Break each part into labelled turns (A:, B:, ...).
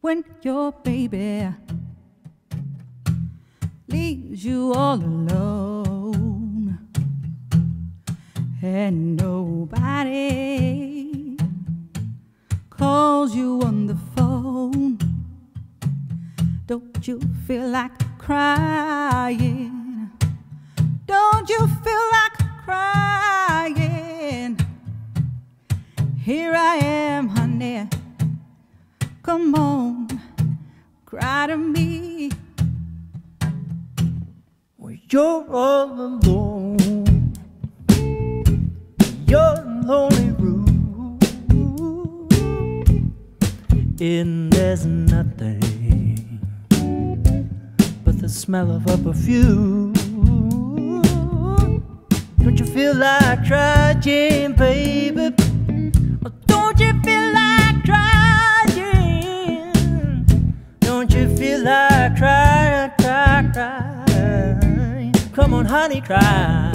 A: when your baby leaves you all alone and nobody calls you on the phone. Don't you feel like crying? Don't you feel like to me.
B: Well, you're all alone. You're lonely room. And there's nothing but the smell of a perfume. Don't you feel like trying, Come on, honey, cry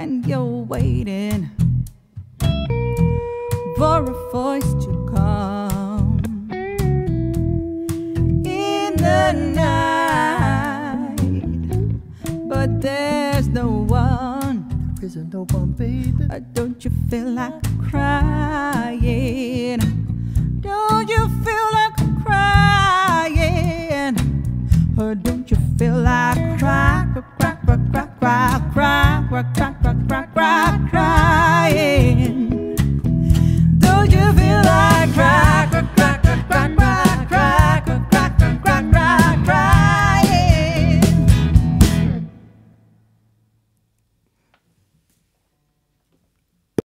A: when you're waiting for a voice to come in the night, but there's no one.
B: There isn't no one, baby.
A: Uh, Don't you feel like crying?